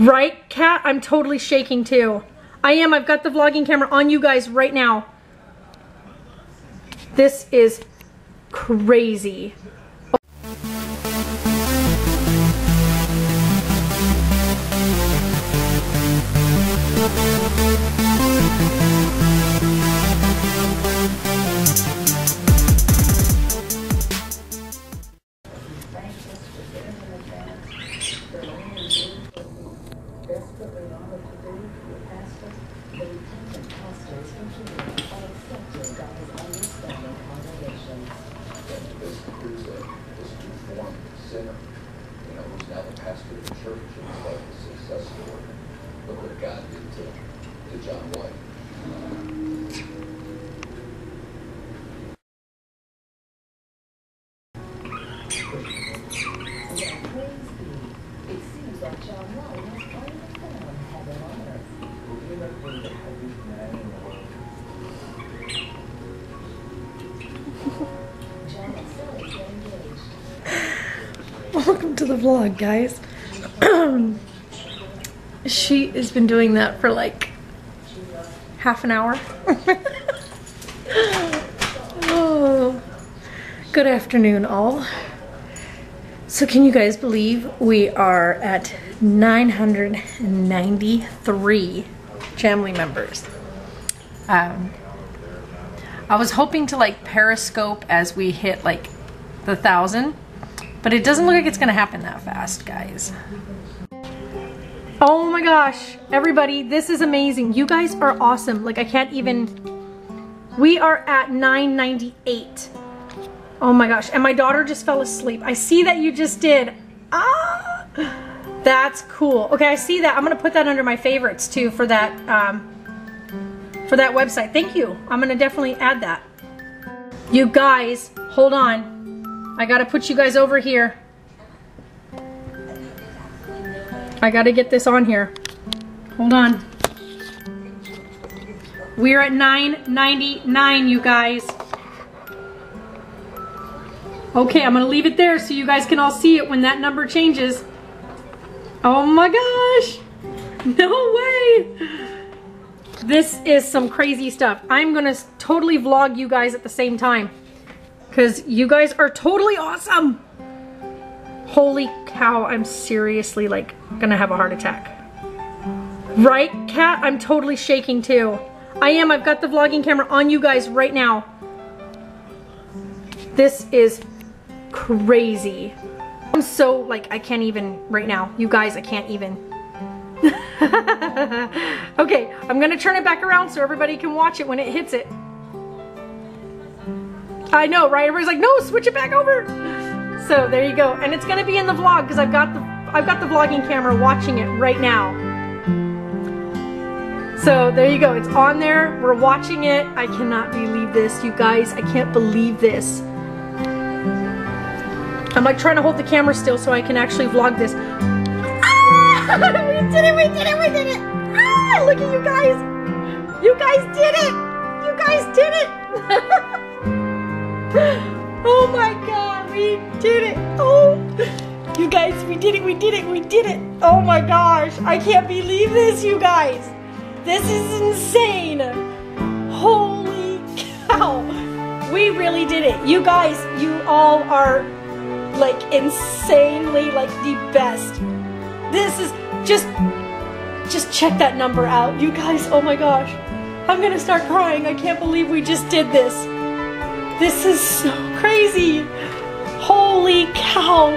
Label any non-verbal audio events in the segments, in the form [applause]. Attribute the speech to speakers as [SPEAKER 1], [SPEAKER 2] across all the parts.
[SPEAKER 1] Right, Cat? I'm totally shaking too. I am. I've got the vlogging camera on you guys right now. This is crazy.
[SPEAKER 2] There's
[SPEAKER 1] vlog, guys. [clears throat] she has been doing that for like half an hour. [laughs] oh, good afternoon, all. So, can you guys believe we are at 993 family members? Um, I was hoping to like periscope as we hit like the thousand, but it doesn't look like it's gonna happen that fast, guys. Oh my gosh, everybody, this is amazing. You guys are awesome. Like I can't even, we are at 998. Oh my gosh, and my daughter just fell asleep. I see that you just did. Ah, that's cool. Okay, I see that. I'm gonna put that under my favorites too for that, um, for that website. Thank you. I'm gonna definitely add that. You guys, hold on. I gotta put you guys over here. I gotta get this on here. Hold on. We're at 999, you guys. Okay, I'm gonna leave it there so you guys can all see it when that number changes. Oh my gosh! [laughs] No way! This is some crazy stuff. I'm gonna totally vlog you guys at the same time. Because you guys are totally awesome! Holy cow, I'm seriously like gonna have a heart attack. Right, Cat? I'm totally shaking too. I am, I've got the vlogging camera on you guys right now. This is crazy. I'm so like, I can't even right now. You guys, I can't even. [laughs] okay, I'm gonna turn it back around so everybody can watch it when it hits it. I know, right? Everybody's like, no, switch it back over. So there you go. And it's gonna be in the vlog because I've got the I've got the vlogging camera watching it right now. So there you go. It's on there. We're watching it. I cannot believe this, you guys. I can't believe this. I'm like trying to hold the camera still so I can actually vlog this. Ah! [laughs] we did it, we did it, we did it. Ah, look at you guys. You guys did it. You guys did it. [laughs] oh my God, we did it. Oh, you guys, we did it, we did it, we did it. Oh my gosh, I can't believe this, you guys. This is insane. Holy cow. We really did it. You guys, you all are like insanely like the best. This is just just check that number out. You guys, oh my gosh. I'm gonna start crying. I can't believe we just did this. This is so crazy. Holy cow.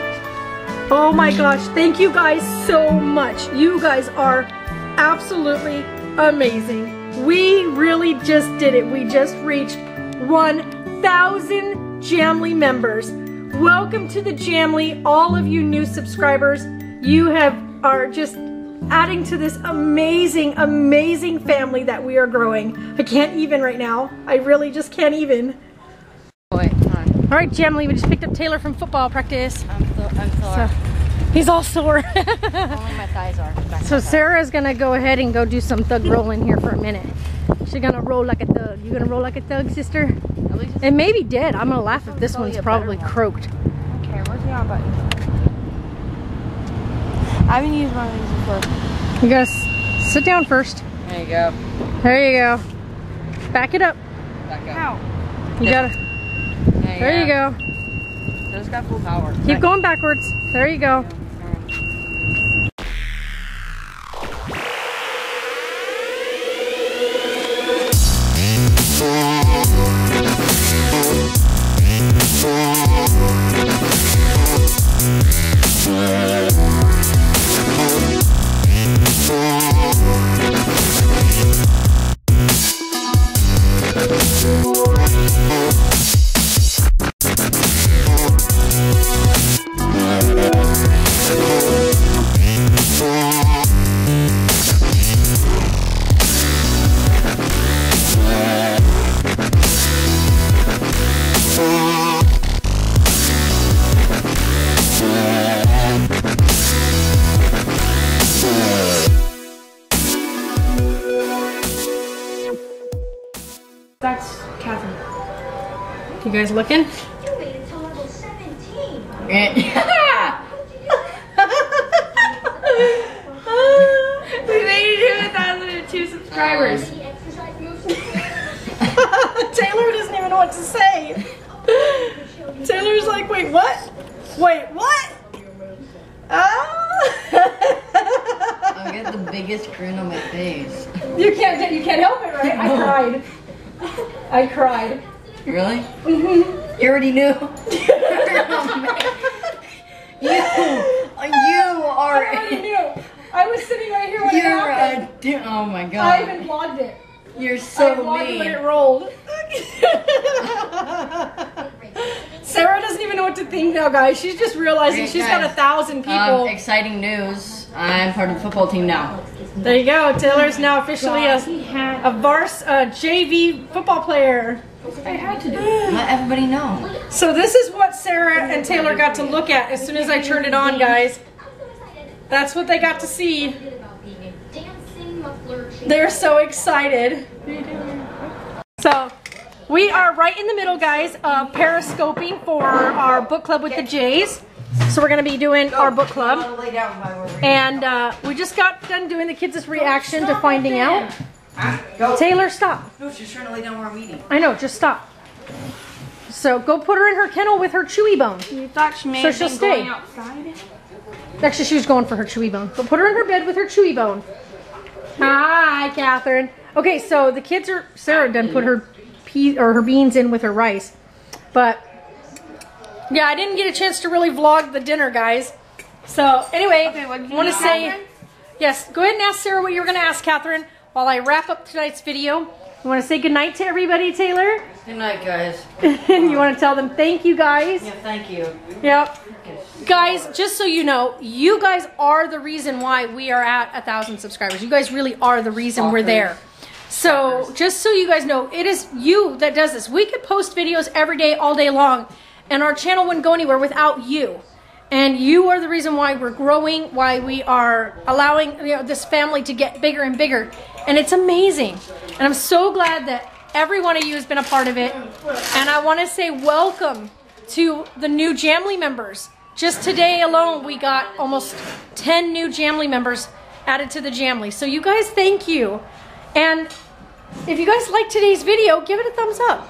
[SPEAKER 1] Oh my gosh. Thank you guys so much. You guys are absolutely amazing. We really just did it. We just reached 1,000 Jamly members. Welcome to the Jamly, all of you new subscribers. You have are just adding to this amazing, amazing family that we are growing. I can't even right now. I really just can't even.
[SPEAKER 3] Boy, come on.
[SPEAKER 1] All right, Jamly, we just picked up Taylor from football practice.
[SPEAKER 3] I'm, so, I'm sore.
[SPEAKER 1] So he's all sore. [laughs]
[SPEAKER 3] Only my thighs are. Back
[SPEAKER 1] so
[SPEAKER 3] my thighs.
[SPEAKER 1] Sarah's gonna go ahead and go do some thug rolling here for a minute. She's gonna roll like a thug. You gonna roll like a thug, sister?
[SPEAKER 3] At least
[SPEAKER 1] It may be dead. I'm gonna laugh if oh,
[SPEAKER 3] this
[SPEAKER 1] one's probably
[SPEAKER 3] one.
[SPEAKER 1] croaked.
[SPEAKER 3] okay. Where's the on button? I haven't used one of these before.
[SPEAKER 1] You guys sit down first.
[SPEAKER 3] There you go.
[SPEAKER 1] There you go. Back it up.
[SPEAKER 3] Back up.
[SPEAKER 1] You gotta.
[SPEAKER 3] There
[SPEAKER 1] There you go.
[SPEAKER 3] Just got full power.
[SPEAKER 1] Keep going backwards. There you go. You guys looking?
[SPEAKER 4] You made it to level 17.
[SPEAKER 1] we made it to a thousand and two subscribers.
[SPEAKER 4] Any exercise moves?
[SPEAKER 1] Taylor doesn't even know what to say. Taylor's like, wait, what? Wait, what? Ah. Oh.
[SPEAKER 3] I get the biggest grin on my face.
[SPEAKER 1] you can't, you can't help it, right? I cried. I cried.
[SPEAKER 3] Really? Mhm. You already knew. [laughs] [laughs] you, you are.
[SPEAKER 1] I already knew. I was sitting right here when it
[SPEAKER 3] You're
[SPEAKER 1] happened.
[SPEAKER 3] a. Oh my god.
[SPEAKER 1] I even vlogged it.
[SPEAKER 3] You're
[SPEAKER 1] I
[SPEAKER 3] so
[SPEAKER 1] vlogged it when it rolled. [laughs] Sarah doesn't even know what to think now, guys. She's just realizing
[SPEAKER 3] Okay,
[SPEAKER 1] she's got a thousand people.
[SPEAKER 3] Um, exciting news. I'm part of the football team now.
[SPEAKER 1] there you go. Taylor's now officially a, a Vars uh, JV football player.
[SPEAKER 3] Let everybody know.
[SPEAKER 1] So this is what Sarah and Taylor got to look at as soon as I turned it on, guys. That's what they got to see.
[SPEAKER 4] about being a dancing muffler shape.
[SPEAKER 1] They're so excited. So we are right in the middle, guys, of periscoping for our book club with the Jays. So we're gonna be doing our book club.
[SPEAKER 3] Lay down while we're reading.
[SPEAKER 1] And uh, we just got done doing the kids' reaction to finding out.
[SPEAKER 3] Go.
[SPEAKER 1] Taylor, stop.
[SPEAKER 3] No, she's trying to lay down while we're reading.
[SPEAKER 1] I know, just stop. So go put her in her kennel with her chewy bone.
[SPEAKER 5] You thought she may
[SPEAKER 1] So
[SPEAKER 5] have
[SPEAKER 1] she'll
[SPEAKER 5] been
[SPEAKER 1] stay.
[SPEAKER 5] going outside?
[SPEAKER 1] Actually, she was going for her chewy bone. But put her in her bed with her chewy bone. Hi, Catherine. Okay, so the kids are Sarah done put her pea or her beans in with her rice, but yeah, I didn't get a chance to really vlog the dinner, guys. So anyway,
[SPEAKER 5] Okay, what
[SPEAKER 1] want to say
[SPEAKER 5] Catherine?
[SPEAKER 1] yes. Go ahead and ask Sarah what you were going to ask, Catherine. While I wrap up tonight's video, you want to say goodnight to everybody, Taylor,
[SPEAKER 3] Good night, guys.
[SPEAKER 1] and [laughs] you want to tell them thank you, guys.
[SPEAKER 3] Yeah, thank you.
[SPEAKER 1] Yep. Guys, just so you know, you guys are the reason why we are at a thousand subscribers. You guys really are the reason we're there. So just so you guys know, it is you that does this. We could post videos every day, all day long, and our channel wouldn't go anywhere without you. And you are the reason why we're growing, why we are allowing you know, this family to get bigger and bigger. And it's amazing. And I'm so glad that every one of you has been a part of it. And I want to say welcome to the new Jamly members. Just today alone, we got almost 10 new Jamly members added to the Jamly. So you guys, thank you. And if you guys like today's video, give it a thumbs up.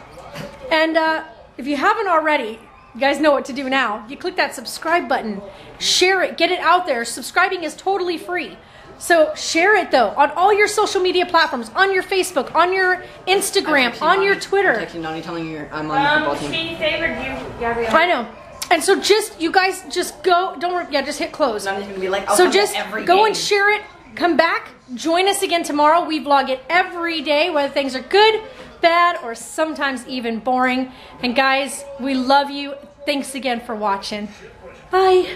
[SPEAKER 1] And uh, if you haven't already, you guys know what to do now. You click that subscribe button, share it, get it out there. Subscribing is totally free. So share it though on all your social media platforms, on your Facebook, on your Instagram, on your Twitter.
[SPEAKER 3] Texting Nani telling you I'm on the
[SPEAKER 5] Um,
[SPEAKER 3] football team.
[SPEAKER 5] she favored you, Gabrielle.
[SPEAKER 1] I know. And so just you guys just go don't worry, yeah, just hit close.
[SPEAKER 3] Nani's gonna be like, I'll
[SPEAKER 1] So just
[SPEAKER 3] every
[SPEAKER 1] go
[SPEAKER 3] game.
[SPEAKER 1] and share it. Come back. Join us again tomorrow. We vlog it every day, whether things are good, bad, or sometimes even boring. And guys, we love you. Thanks again for watching. Bye.